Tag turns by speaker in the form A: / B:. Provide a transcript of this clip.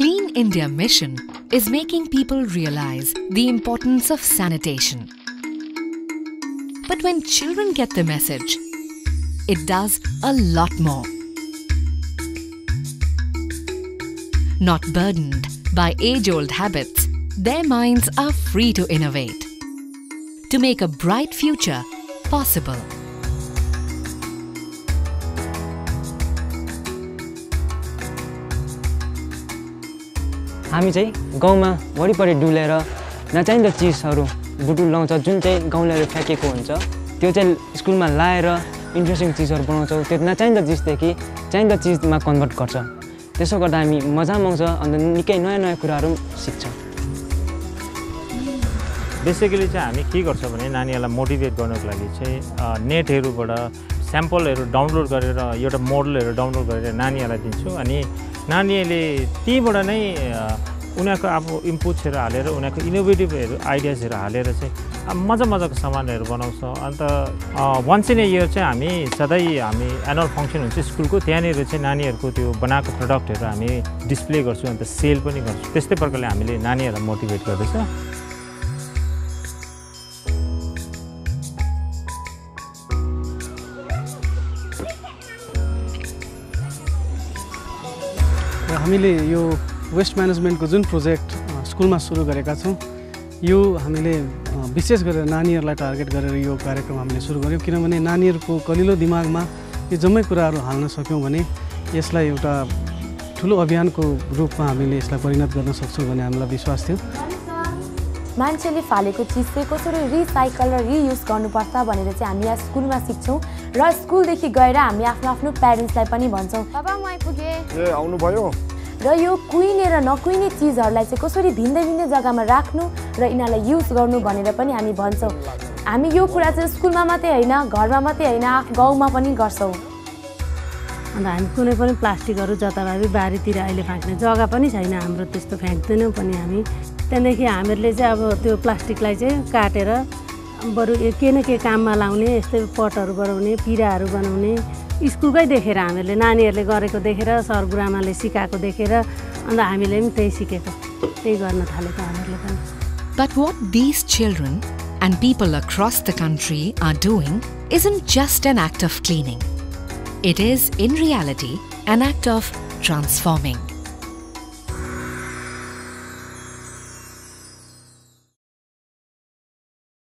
A: Clean India mission is making people realize the importance of sanitation. But when children get the message, it does a lot more. Not burdened by age old habits, their minds are free to innovate, to make a bright future possible.
B: हामी चाहिँ गाउँमा वरिपरि डुलेर नचाहिँदो चिजहरू बुटुल लाउँछ जुन चाहिँ गाउँलेहरू फ्याँकेको हुन्छ त्यो चाहिँ स्कुलमा लाएर इन्ट्रेस्टिङ चिजहरू बनाउँछौँ। त्यो नचाहिँदो चिजदेखि चाहिँदो चिजमा कन्भर्ट गर्छ। त्यसो गर्दा हामी मजा आउँछ अन्त निकै नयाँ नयाँ कुराहरू सिक्छौँ।
C: बेसिकली चाहिँ हामी के गर्छ भने नानीहरूलाई मोटिभेट गर्नको लागि चाहिँ नेटहरूबाट स्याम्पलहरू डाउनलोड गरेर एउटा मोडलहरू डाउनलोड गरेर नानीहरूलाई दिन्छु अनि नानीहरूले त्यहीँबाट नै उनीहरूको अब इनपुट्सहरू हालेर उनीहरूको इनोभेटिभहरू आइडियाजहरू हालेर चाहिँ मजा मजाको सामानहरू बनाउँछ। अन्त वान्स इन ए इयर चाहिँ हामी सधैँ हामी एनुअल फङ्सन हुन्छ स्कुलको त्यहाँनिर चाहिँ नानीहरूको त्यो बनाएको प्रडक्टहरू हामी डिस्प्ले गर्छौँ अन्त सेल पनि गर्छौँ। त्यस्तै प्रकारले हामीले नानीहरूलाई मोटिभेट गर्दैछ।
D: हामीले यो वेस्ट म्यानेजमेन्टको जुन प्रोजेक्ट स्कुलमा सुरु गरेका छौँ यो हामीले विशेष गरेर नानीहरूलाई टार्गेट गरेर यो कार्यक्रम हामीले सुरु गऱ्यौँ किनभने नानीहरूको कलिलो दिमागमा यो जम्मै कुराहरू हाल्न सक्यौँ भने यसलाई एउटा ठुलो अभियानको रूपमा हामीले यसलाई परिणत गर्न सक्छौँ भन्ने हामीलाई विश्वास थियो।
E: मान्छेले फालेको चिज चाहिँ कसरी रिसाइकल र रियुज गर्नुपर्छ भनेर चाहिँ हामी यहाँ स्कुलमा सिक्छौँ र स्कुलदेखि गएर हामी आफ्नो आफ्नो प्यारेन्ट्सलाई पनि भन्छौँ। बाबा म आइपुगेँ।
F: ए आउनुभयो?
E: र यो कुहिने र नकुहिने चिजहरूलाई चाहिँ कसरी भिन्दै भिन्दै जग्गामा राख्नु र यिनीहरूलाई युज गर्नु भनेर पनि हामी भन्छौँ। हामी यो कुरा चाहिँ स्कुलमा मात्रै होइन घरमा मात्रै होइन गाउँमा पनि गर्छौँ।
G: अन्त हामी कुनै पनि प्लास्टिकहरू जताभावी बारीतिर अहिले फ्याँक्ने जग्गा पनि छैन हाम्रो त्यस्तो फ्याँक्दैनौँ पनि हामी। त्यहाँदेखि हामीहरूले चाहिँ अब त्यो प्लास्टिकलाई चाहिँ काटेर बरु के न के काममा लाउने यस्तै पटहरू बनाउने पिराहरू बनाउने स्कुलकै देखेर हामीहरूले नानीहरूले गरेको देखेर सर गुरुआमाले सिकाएको देखेर अन्त हामीले पनि त्यही सिकेको। त्यही गर्न थालेको हामीहरूले पनि।
A: But what these children and people across the country are doing isn't just an act of cleaning. It is, in reality, an act of transforming.